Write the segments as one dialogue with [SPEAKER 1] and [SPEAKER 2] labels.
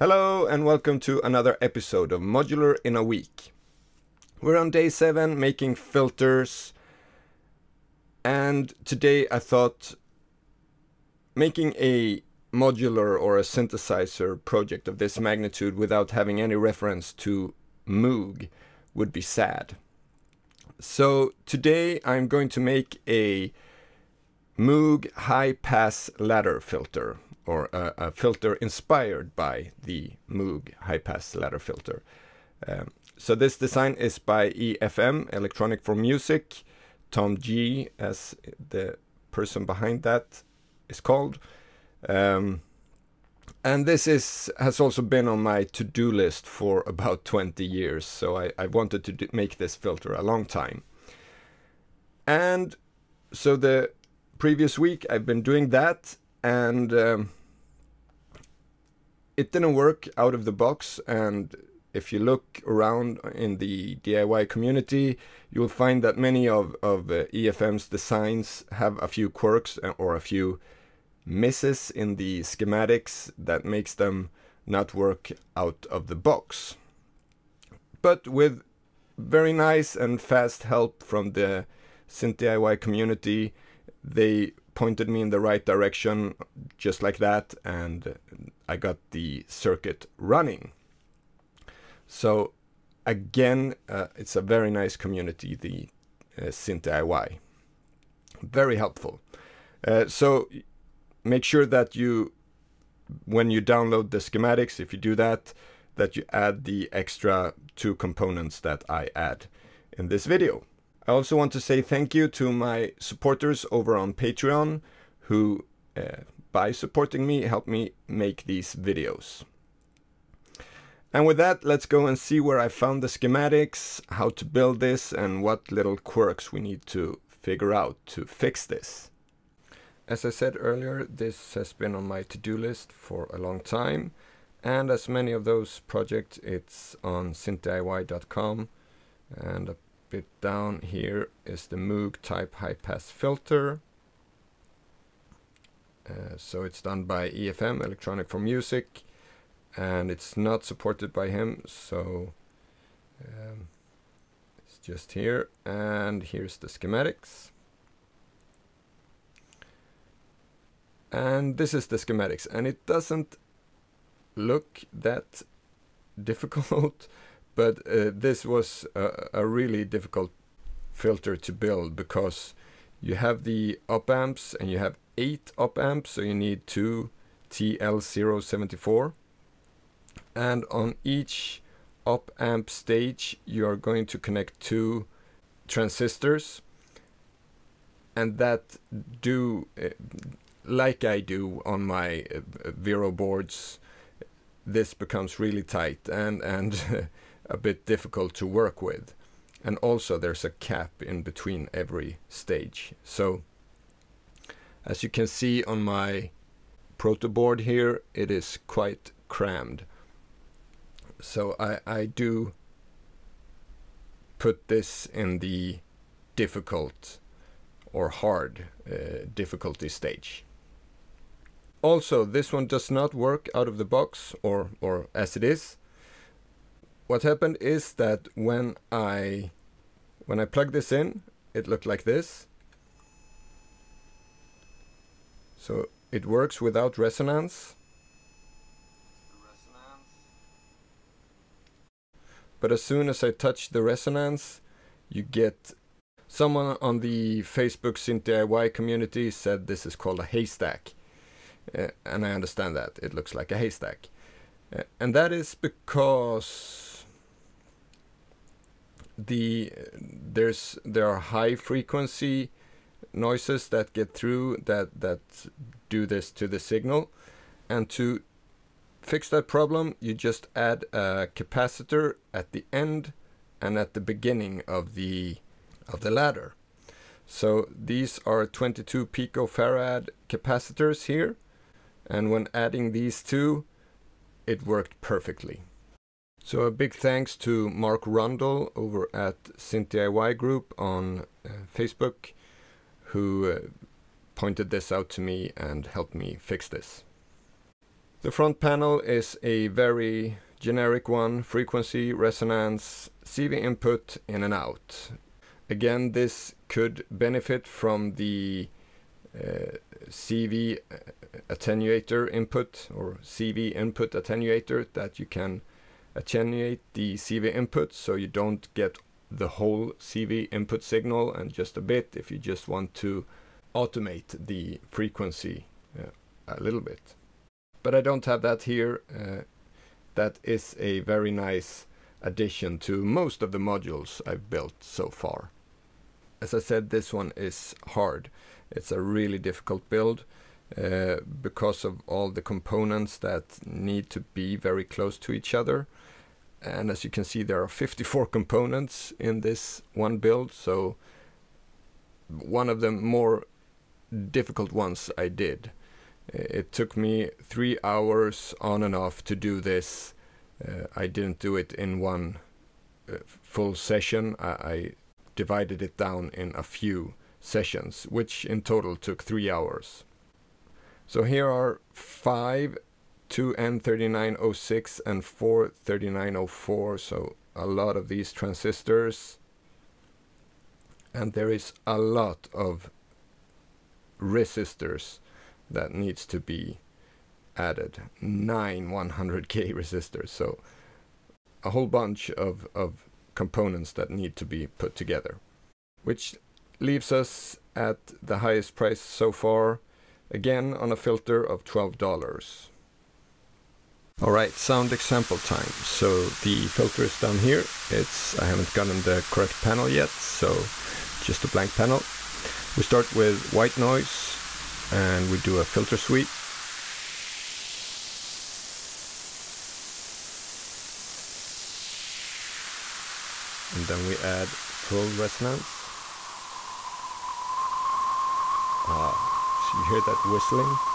[SPEAKER 1] Hello and welcome to another episode of Modular in a Week. We're on day 7 making filters and today I thought making a modular or a synthesizer project of this magnitude without having any reference to Moog would be sad. So today I'm going to make a Moog high pass ladder filter or a, a filter inspired by the Moog high pass ladder filter. Um, so this design is by EFM, Electronic for Music, Tom G as the person behind that is called. Um, and this is has also been on my to-do list for about 20 years, so I, I wanted to do, make this filter a long time. And so the previous week I've been doing that, and um, it didn't work out of the box. And if you look around in the DIY community, you'll find that many of, of uh, EFM's designs have a few quirks uh, or a few misses in the schematics that makes them not work out of the box. But with very nice and fast help from the synth DIY community, they pointed me in the right direction just like that and I got the circuit running. So again, uh, it's a very nice community, the uh, Synth DIY. Very helpful. Uh, so make sure that you, when you download the schematics, if you do that, that you add the extra two components that I add in this video. I also want to say thank you to my supporters over on Patreon who, uh, by supporting me, help me make these videos. And with that, let's go and see where I found the schematics, how to build this, and what little quirks we need to figure out to fix this. As I said earlier, this has been on my to-do list for a long time, and as many of those projects, it's on synthdiy.com, and bit down here is the Moog type high pass filter. Uh, so it's done by EFM, Electronic for Music, and it's not supported by him, so um, it's just here, and here's the schematics. And this is the schematics, and it doesn't look that difficult, but uh, this was a, a, really difficult filter to build because you have the op amps and you have eight op amps, so you need two TL074. And on each op amp stage, you are going to connect two transistors and that do uh, like I do on my uh, Vero boards, this becomes really tight and, and a bit difficult to work with. And also there's a cap in between every stage. So as you can see on my proto board here, it is quite crammed. So I, I do put this in the difficult or hard uh, difficulty stage. Also, this one does not work out of the box or, or as it is. What happened is that when I when I plug this in, it looked like this. So it works without resonance. But as soon as I touch the resonance, you get someone on the Facebook Synth DIY community said this is called a haystack. Uh, and I understand that. It looks like a haystack. Uh, and that is because the there's there are high frequency noises that get through that that do this to the signal. And to fix that problem you just add a capacitor at the end and at the beginning of the of the ladder. So these are 22 picofarad capacitors here. And when adding these two, it worked perfectly. So a big thanks to Mark Rundle over at Synth DIY Group on uh, Facebook, who uh, pointed this out to me and helped me fix this. The front panel is a very generic one, frequency, resonance, CV input, in and out. Again, this could benefit from the uh, CV attenuator input or CV input attenuator that you can attenuate the CV input so you don't get the whole CV input signal and just a bit if you just want to automate the frequency uh, a little bit. But I don't have that here. Uh, that is a very nice addition to most of the modules I've built so far. As I said, this one is hard. It's a really difficult build uh, because of all the components that need to be very close to each other. And as you can see, there are 54 components in this one build. So one of the more difficult ones I did. It took me three hours on and off to do this. Uh, I didn't do it in one uh, full session. I, I divided it down in a few sessions, which in total took three hours. So here are five, two N3906 and four 3904, so a lot of these transistors. And there is a lot of resistors that needs to be added. Nine 100k resistors, so a whole bunch of, of components that need to be put together. Which leaves us at the highest price so far, again on a filter of $12. Alright, sound example time. So the filter is down here. It's I haven't gotten the correct panel yet, so just a blank panel. We start with white noise and we do a filter sweep. And then we add full resonance. Ah, so you hear that whistling?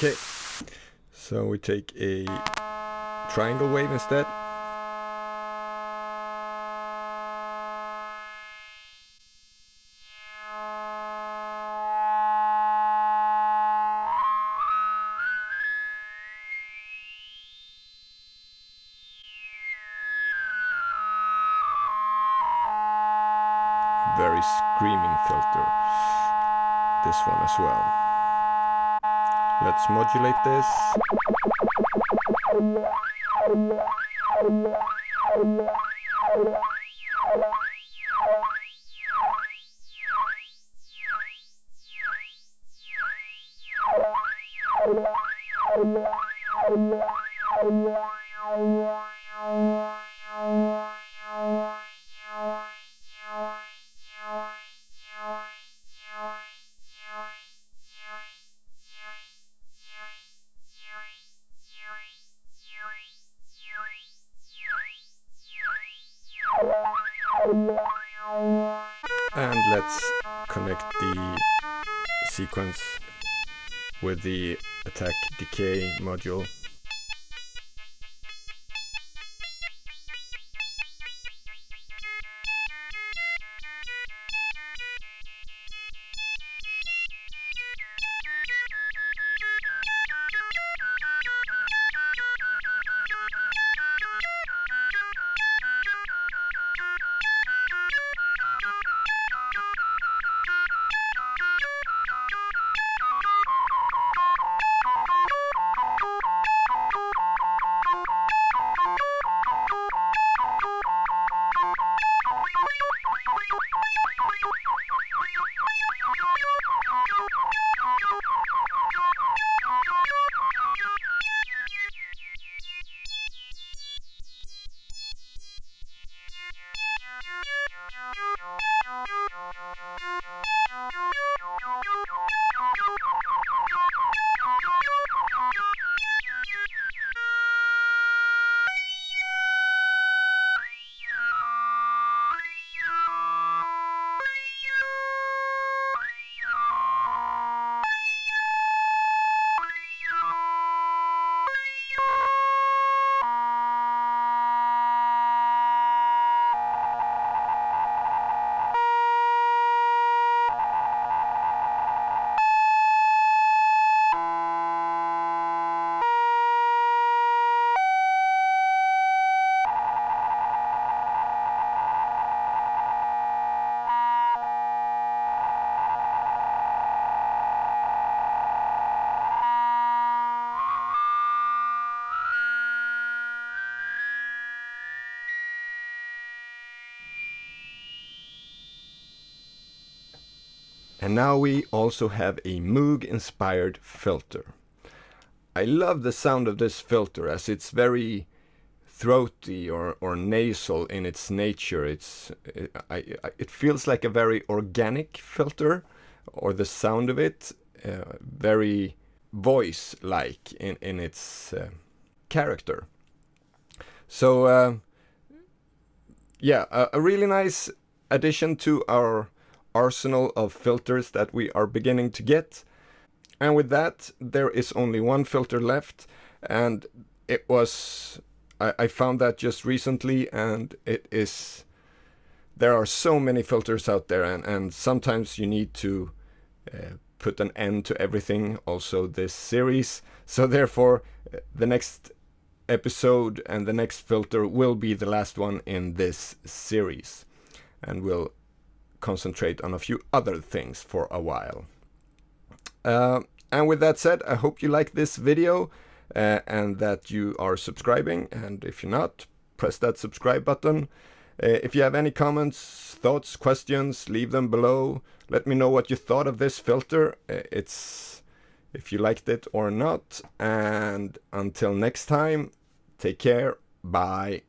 [SPEAKER 1] Okay, so we take a triangle wave instead. Very screaming filter, this one as well. Let's modulate this. Let's connect the sequence with the attack decay module. And now we also have a Moog inspired filter. I love the sound of this filter as it's very throaty or, or nasal in its nature. It's it, I, it feels like a very organic filter, or the sound of it, uh, very voice-like in in its uh, character. So uh, yeah, a, a really nice addition to our arsenal of filters that we are beginning to get. And with that, there is only one filter left, and it was I, I found that just recently, and it is there are so many filters out there, and and sometimes you need to uh, put an end to everything. Also, this series, so therefore, the next episode and the next filter will be the last one in this series, and we'll concentrate on a few other things for a while. Uh, and with that said, I hope you like this video uh, and that you are subscribing. And if you're not, press that subscribe button. Uh, if you have any comments, thoughts, questions, leave them below. Let me know what you thought of this filter. Uh, it's if you liked it or not. And until next time, take care. Bye.